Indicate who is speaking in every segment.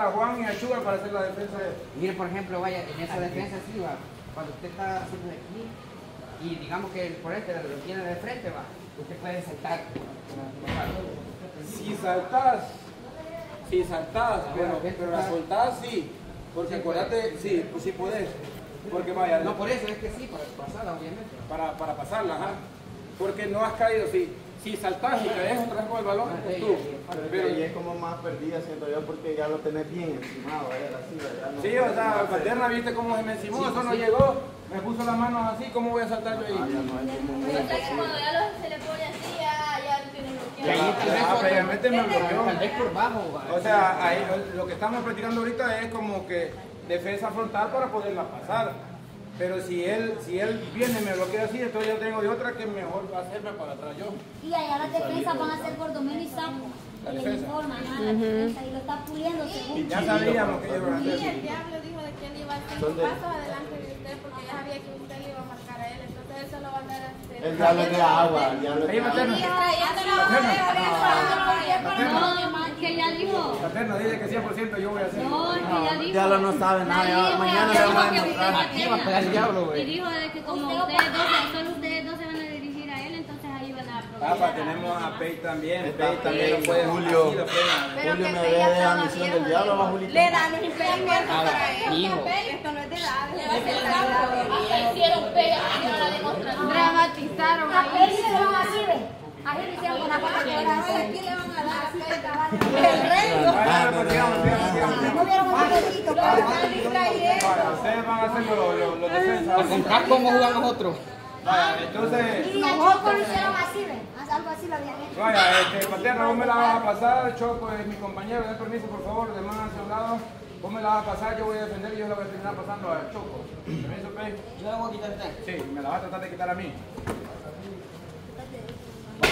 Speaker 1: a Juan y a para hacer la defensa de...
Speaker 2: Mire, por ejemplo, vaya, en esa defensa sí va, cuando usted está haciendo aquí y digamos que el este lo tiene de frente, va, usted puede saltar.
Speaker 1: Si saltas, si saltas, pero, pero la soltás sí, porque acuérdate, sí, pues sí podés. Porque vaya,
Speaker 2: no por eso, es que sí, para pasarla, obviamente.
Speaker 1: Para, para pasarla, ajá. Porque no has caído, sí si saltas y caes otra vez con el balón, pues tú.
Speaker 3: Pero, y es como más perdida, siento yo, porque ya lo tenés bien encimado, ¿eh? así, ya no
Speaker 1: Sí, o sea, Paterna, viste cómo se me encimó, eso no llegó, me puso las manos así, ¿cómo voy a saltar yo ahí?
Speaker 4: Ah, ya no hay cuando ya lo, se le pone así, ya, tiene
Speaker 1: bloqueado.
Speaker 2: Tal vez por bajo.
Speaker 1: O sea, ahí, lo que estamos practicando ahorita es como que defensa frontal para poderla pasar. Pero si él, si él viene y me bloquea así, entonces yo tengo de otra que mejor va a hacerme para atrás yo.
Speaker 4: Y allá las defensas van a ser por dominio y sapo. La defensa. Informa, ¿no? la defensa, y lo está puliendo según.
Speaker 1: Y ya sabíamos que iban a hacer.
Speaker 5: Y el diablo dijo de que él iba a hacer un paso adelante de usted porque ya sabía que usted le iba a marcar a hacer.
Speaker 3: El diablo es de agua, el diablo es de
Speaker 4: agua. que ya dijo.
Speaker 1: Paterno, dice que 100% yo voy a hacer.
Speaker 4: No, que ya dijo.
Speaker 3: Ya lo no sabe nada, mañana le vamos a demostrar.
Speaker 2: Aquí va a pegar el diablo, güey.
Speaker 4: Y dijo de que como ustedes dos, solo ustedes dos se van a dirigir a él, entonces a
Speaker 1: Ah, pues tenemos a Pei también. Pei también lo puede.
Speaker 3: Julio. Julio me ve de la misión del diablo, va Julito.
Speaker 5: Le dan un impedimento para él. Esto no es de edad. Le va a hacer
Speaker 4: Hasta hicieron pega, hicieron la demostración.
Speaker 5: Dramatizaron
Speaker 4: A Peri le van a decir, Ahí le hicieron con la pata
Speaker 5: Aquí le van a dar a Pei.
Speaker 4: El rey. No vieron un poquito.
Speaker 1: Ustedes van a hacer los defensas.
Speaker 2: Con cómo jugamos nosotros.
Speaker 1: Entonces.
Speaker 4: Choco así, ¿ven? Algo así lo habían hecho.
Speaker 1: Vaya, este, Paterna, vos me la vas a pasar. Choco es mi compañero. Den permiso, por favor. Demás hacia un lado. Vos me la vas a pasar, yo voy a defender y yo la voy a terminar pasando a Choco. ¿Permiso, Pei?
Speaker 2: ¿Yo la voy a quitar usted?
Speaker 1: Sí, me la vas a tratar de quitar a mí.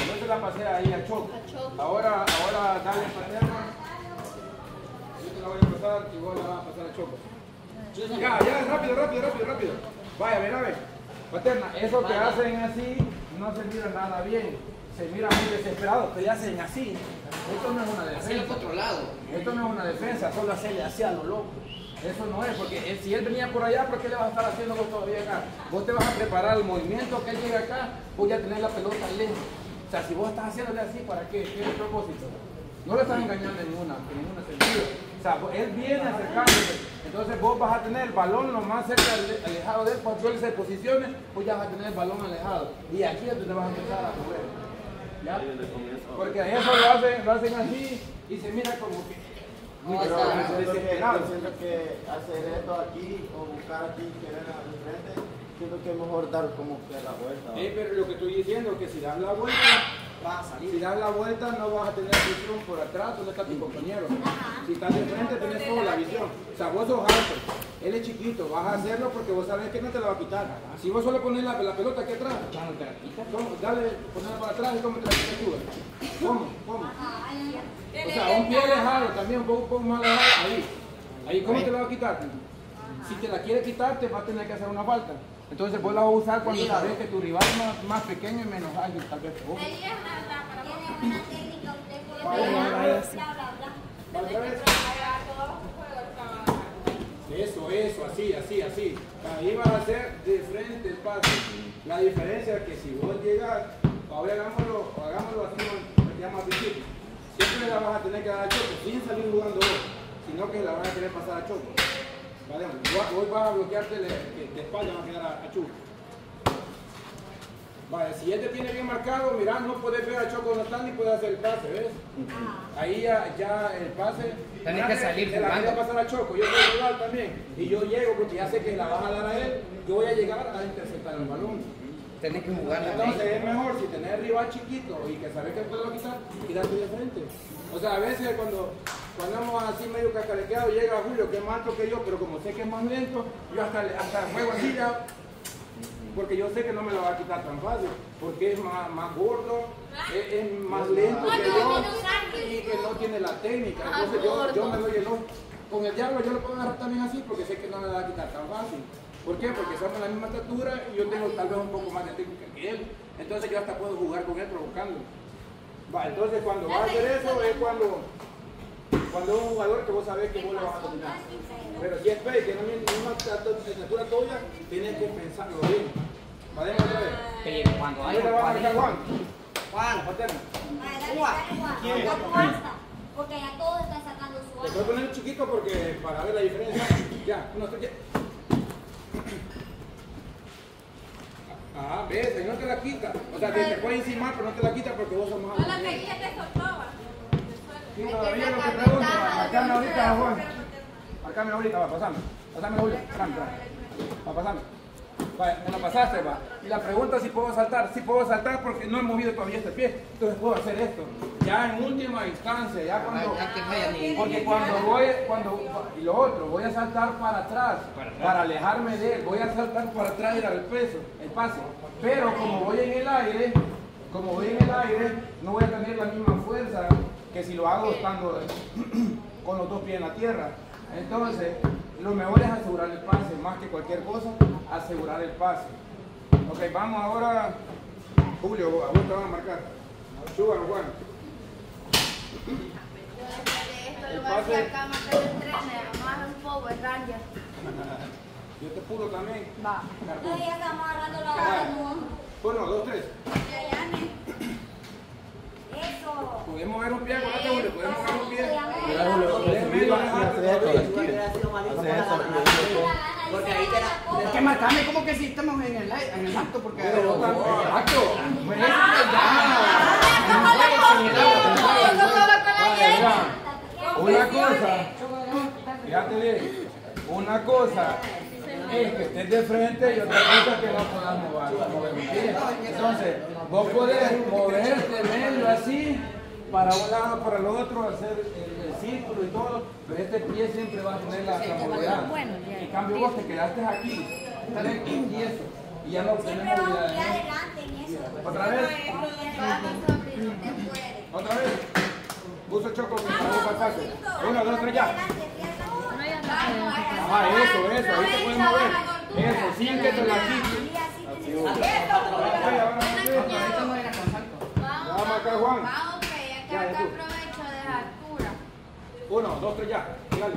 Speaker 1: Yo te la pasé ahí a Choco. Ahora, ahora dale Paterna. Yo te la voy a pasar y vos la vas a pasar a Choco. Ya, ya, rápido, rápido, rápido, rápido. Vaya, mira, ve. Paterna, eso que hacen así no se mira nada bien. Se mira muy desesperado, pero ya hacen así. Esto no es una defensa.
Speaker 2: Hacerlo controlado.
Speaker 1: Esto no es una defensa, solo hacerle así a lo loco. Eso no es, porque si él venía por allá, ¿por qué le vas a estar haciendo vos todavía acá? Vos te vas a preparar el movimiento que él llegue acá, voy a tener la pelota lejos. O sea, si vos estás haciéndole así, ¿para qué? ¿Qué es el propósito? No lo estás engañando en ninguna, en ningún sentido. O sea, él viene acercándose. Entonces vos vas a tener el balón lo más cerca ale- alejado de él, cuando él se posicione, pues ya vas a tener el balón alejado. Y aquí es donde vas a empezar a mover. ¿Ya? Porque eso lo hacen, lo hacen así y se mira como que muy
Speaker 3: Pero
Speaker 1: pero,
Speaker 3: yo siento que, siento que hacer esto aquí o buscar aquí que venga de frente, siento que es mejor dar como que la vuelta.
Speaker 1: Eh, pero lo que estoy diciendo es que si das la vuelta, vas a salir. Si das la vuelta, no vas a tener visión por atrás, donde está tu compañero. Si estás de frente, tenés toda la visión. O sea, vos sos alto, él es chiquito, vas a hacerlo porque vos sabés que no te la va a quitar. Si vos solo pones la, la pelota aquí atrás, ¿cómo? dale, ponela para atrás y cómo te la quitas tú. ¿Cómo? ¿Cómo? O sea, un pie alejado también, un poco, un poco más alejado, ahí. Ahí, ¿cómo te la va a quitar? Si te la quiere quitar, te va a tener que hacer una falta. Entonces vos la vas a usar cuando sabes que tu rival es más, más pequeño y menos ágil, tal vez sí. vez. Eso, eso, así, así, así. Ahí vas a hacer de frente el pase. La diferencia es que si vos llegas, ahora hagámoslo, hagámoslo así, como se llama al principio. Siempre la vas a tener que dar a Choco, sin salir jugando vos, sino que la vas a querer pasar a Choco. Vale, hoy vas a bloquearte de, de- de espalda, vas a quedar a, a Choco. Vale, si este tiene bien marcado, mira, no puedes ver a Choco donde está ni puede hacer el pase, ¿ves? Ahí ya, ya el pase.
Speaker 2: Tenés
Speaker 1: ya
Speaker 2: que salir
Speaker 1: Se la voy a
Speaker 2: jugando.
Speaker 1: pasar a Choco, yo voy a ayudar también. Y yo llego porque ya sé que la vas a dar a él, yo voy a llegar a interceptar el balón.
Speaker 2: Tenés que jugarla
Speaker 1: Entonces
Speaker 2: bien.
Speaker 1: es mejor si tenés rival chiquito y que sabes que te lo va a quitar, quitarte de frente. O sea, a veces cuando, cuando andamos así medio cacarequeado, llega Julio, que es más alto que yo, pero como sé que es más lento, yo hasta, hasta juego así ya, porque yo sé que no me lo va a quitar tan fácil, porque es más, más gordo, es, es más lento que yo y que no tiene la técnica. Entonces yo, yo me doy el ojo. Con el diablo yo lo puedo agarrar también así porque sé que no me la va a quitar tan fácil. ¿Por qué? Porque somos la misma estatura y yo tengo tal vez un poco más de técnica que él. Entonces yo hasta puedo jugar con él provocando. Va, entonces cuando va a hacer eso es cuando, Cuando es un jugador que vos sabés que vos lo vas a dominar. Pero si es pez, que no es una estatura tuya, tienes que pensarlo bien. Vez.
Speaker 2: Pero cuando hay un
Speaker 1: le a Juan.
Speaker 2: Juan.
Speaker 4: Vale, Juan. Porque ya todos están sacando su
Speaker 1: Te puedo
Speaker 4: arma.
Speaker 1: poner chiquito porque para ver la diferencia. Ya, uno, tres, ya. Ah, ves, no te la quita. O sea, te, te puede encimar, pero no te la quita porque vos sos más
Speaker 5: No la peguilla te soltó.
Speaker 1: Sí, todavía lo que pregunto, marcame ahorita, Juan. Marcame ahorita, va, pasame. Pasame, Julio. Pasame. Va, pasame. Vaya, me lo pasaste, va. Y la pregunta es si puedo saltar. Sí puedo saltar porque no he movido todavía este pie. Entonces puedo hacer esto. Ya en última instancia, ya cuando... Porque cuando voy, cuando, y lo otro, voy a saltar para atrás, para alejarme de él, voy a saltar para atrás y dar el peso, el pase. Pero como voy en el aire, como voy en el aire, no voy a tener la misma fuerza que si lo hago estando con los dos pies en la tierra. Entonces, lo mejor es asegurar el pase, más que cualquier cosa, asegurar el pase. Ok, vamos ahora, Julio, a vos te van a marcar. Suban, Juan.
Speaker 5: Esto lo a acá más que el entrene, más un Power Ranger.
Speaker 1: Yo te puro también.
Speaker 5: Va.
Speaker 4: Ya estamos agarrando la nuevo.
Speaker 1: Uno, dos, tres. Podemos ver un pie, acuérdate, Julio, podemos ver un pie.
Speaker 3: Mira, Julio,
Speaker 1: Podemos
Speaker 3: subir,
Speaker 1: ver
Speaker 3: va, y hacer esto,
Speaker 1: un
Speaker 3: aquí.
Speaker 1: pie.
Speaker 3: Hacer esto,
Speaker 2: Porque ahí te la... Es que marcame como que si estamos en el, en el acto, porque...
Speaker 1: Pero también, exacto.
Speaker 2: Pues eso ya. El
Speaker 1: Una cosa, fíjate bien, una cosa es que estés de frente y otra cosa que no puedas mover. Entonces, vos podés moverte medio así, para un lado, para el otro, hacer el, el círculo y todo, pero este pie siempre va a tener la, la movilidad. En cambio, vos te quedaste aquí, estás aquí y eso, y ya no tenés
Speaker 4: Siempre vamos
Speaker 1: movilidad.
Speaker 4: ir
Speaker 1: ¿no?
Speaker 4: adelante en eso.
Speaker 1: Otra vez, otra vez. Puso choco con la fácil. Uno, dos, tres, ya. Ajá, eso, eso, ahí te puedes mover. Eso.
Speaker 2: Ahorita no era con salto.
Speaker 1: Vamos a marcar Juan.
Speaker 5: Vamos, que ya que
Speaker 1: Ya,
Speaker 5: acá
Speaker 1: tú.
Speaker 5: aprovecho de altura.
Speaker 1: Uno, dos, tres, ya. Dale.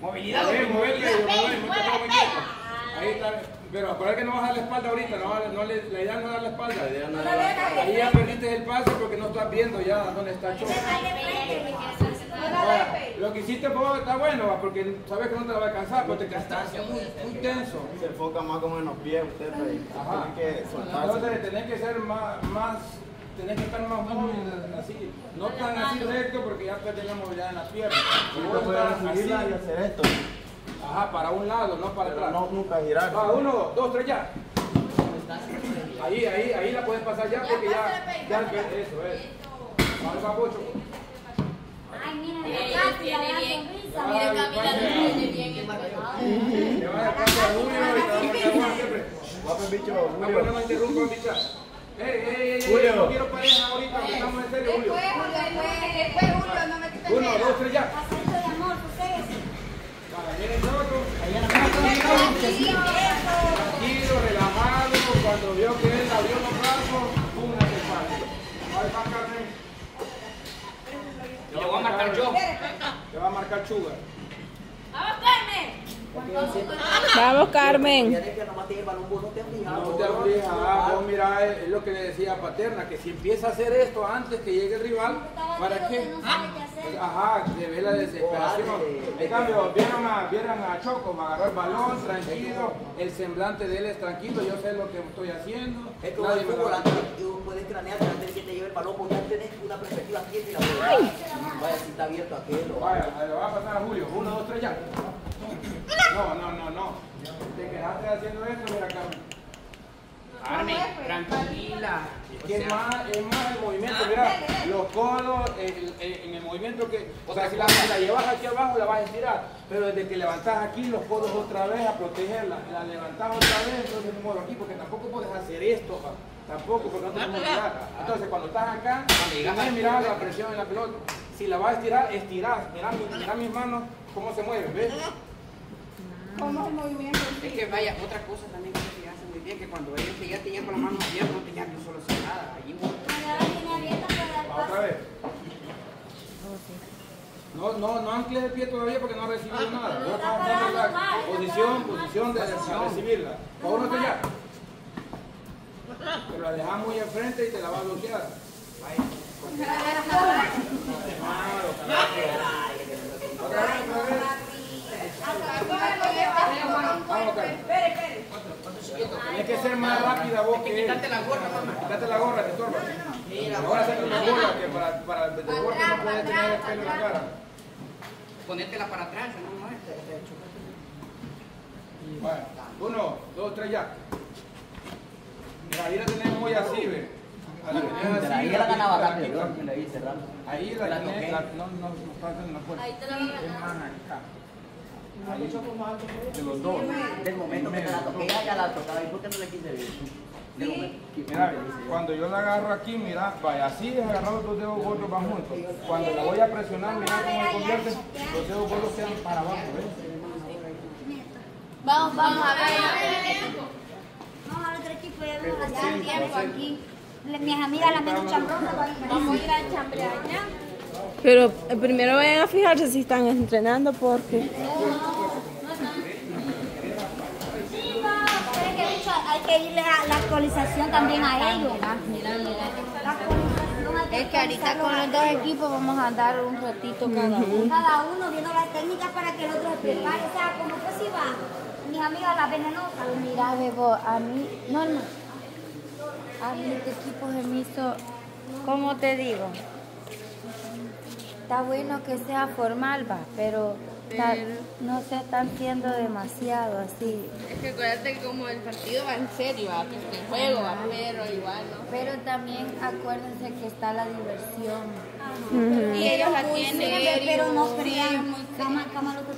Speaker 2: Movilidad.
Speaker 1: Todo muy quieto. Ahí está. Pero acuérdate que no vas a dar la espalda ahorita, no, no le, la idea no es dar la espalda. Ahí ya perdiste el pase porque no estás viendo ya dónde está el choque. Ahora, lo que hiciste vos está bueno, porque sabes que no te la va a alcanzar, pero te quedaste muy, muy tenso.
Speaker 3: Se enfoca más como en los pies, usted pues,
Speaker 1: Ajá.
Speaker 3: tiene que soltarse.
Speaker 1: Entonces tenés que ser más, más, tenés que estar más móvil, así, no tan así recto porque ya perdés la movilidad en las piernas.
Speaker 3: Ahorita
Speaker 1: vos
Speaker 3: subirla y hacer esto,
Speaker 1: ajá, para un lado, no para
Speaker 3: pero
Speaker 1: atrás.
Speaker 3: no nunca girar.
Speaker 1: Va, uno, dos, tres, ya. Ahí, ahí, ahí la puedes pasar ya porque ya, ya, eso es. Vale, papucho.
Speaker 4: Ay, mira, la
Speaker 1: Camila,
Speaker 5: tiene bien el
Speaker 1: Te va a dar pase a Julio y a siempre.
Speaker 3: Guapo bicho,
Speaker 1: Ah, pues no interrumpan, bicha. Ey, ey, ey,
Speaker 3: Julio.
Speaker 1: no quiero pareja ahorita, porque estamos en serio, Julio.
Speaker 5: Después, Julio, no me quites
Speaker 1: Uno, dos, tres, ya.
Speaker 4: Pasito de amor, ustedes.
Speaker 1: Vale, viene el choco. Tranquilo, relajado. Cuando vio que él abrió los brazos, Carmen.
Speaker 2: Voy a marcar yo.
Speaker 1: Te va a marcar Chuga.
Speaker 5: ¡Vamos, Carmen!
Speaker 6: Vamos, Carmen.
Speaker 1: No te aflijas, ah, vos mirá, es lo que le decía a Paterna, que si empieza a hacer esto antes que llegue el rival, ¿para qué?
Speaker 4: No hacer.
Speaker 1: Ajá, se ve la desesperación. En cambio, vieron a, vieron a Choco, me agarró el balón, tranquilo, el semblante de él es tranquilo, yo sé lo que estoy haciendo.
Speaker 7: Es como el fútbol, tú puedes cranear antes de que te lleve el balón porque tenés una perspectiva quieta y la puedes Vaya, si está abierto aquel o
Speaker 1: Vaya, le va a pasar a Julio. Uno, dos, tres, ya. No, no, no, no. Te quedaste haciendo esto, mira, Carmen.
Speaker 2: Carmen, tranquila. O
Speaker 1: Que es
Speaker 2: sea,
Speaker 1: más, es más el movimiento, mira, los codos, el- el- en el movimiento que, o sea, si la, si la llevas aquí abajo la vas a estirar, pero desde que levantás aquí los codos otra vez a protegerla, la levantás otra vez, entonces me muevo aquí, porque tampoco puedes hacer esto, pa, tampoco, porque no te puedes tirar. Entonces cuando estás acá,
Speaker 2: llegas
Speaker 1: tenés,
Speaker 2: aquí,
Speaker 1: mira la presión en la pelota, si la vas a estirar, estirás, mira, mi- mira mis manos, cómo se mueven, ¿ves?
Speaker 5: ¿Cómo es el movimiento?
Speaker 2: Es que vaya, otra cosa también que se hace muy bien, que cuando ellos te ya te llevan con las manos abiertas, no te llevan tú solo cerrada. Allí
Speaker 1: Va, otra vez. No, no, no ancles el pie todavía porque no ha recibido nada. La posición, posición de, recibirla. Por uno te ya. Pero la dejas muy enfrente y te la va a bloquear. Otra vez, otra vez. Tienes que ser más rápida vos que.
Speaker 2: Quítate la gorra, mamá.
Speaker 1: Quítate la gorra, te estorba. Ahora hacerte una bola que para, para el deporte no puede tener el pelo en la cara.
Speaker 2: Ponétela para atrás, no, no.
Speaker 1: Bueno, uno, dos, tres, ya. Mira, ahí la tenemos hoy así, ve.
Speaker 7: Ahí la ganaba rápido,
Speaker 1: quita.
Speaker 7: yo me la hice rápido.
Speaker 1: Ahí la
Speaker 7: La
Speaker 1: tenés,
Speaker 7: toqué.
Speaker 1: la, no, no, no está haciendo la fuerza.
Speaker 5: Ahí a
Speaker 1: de los dos.
Speaker 7: Del momento que te la toqué, ya, ya la tocaba. ¿Y por qué no le quise ver? Del momento que-
Speaker 1: Mira, cuando yo la agarro aquí, mira, vaya, así es agarrar los dos dedos gordos van juntos. Cuando la voy a presionar, mira cómo se convierte, los dedos gordos quedan para abajo, ¿ves?
Speaker 4: Vamos, vamos a ver. Vamos al otro equipo, ya vemos allá el tiempo aquí. Mis amigas las menos chambrosas van
Speaker 5: Vamos a ir a chambrear ya.
Speaker 6: Pero eh, primero vayan a fijarse si están entrenando porque...
Speaker 4: Pero es que mucho- hay que irle a la actualización también a ellos. Actualización hay
Speaker 8: Es que ahorita con los dos equipos vamos a dar un ratito cada uno.
Speaker 4: Cada uno viendo las técnicas para que el otro se prepare. O sea, como que si va, mis amigas las venenosas.
Speaker 8: Mira, Bebo, a mí, no, no. A mí este equipo se me hizo, ¿cómo te digo? Está bueno que sea formal, va, pero, no se están siendo demasiado así.
Speaker 5: Es que acuérdate como el partido va en serio, va, pues, el juego va, pero igual, ¿no?
Speaker 8: Pero también acuérdense que está la diversión.
Speaker 5: Y ellos la tienen
Speaker 4: pero no crean. Cama- cama lo que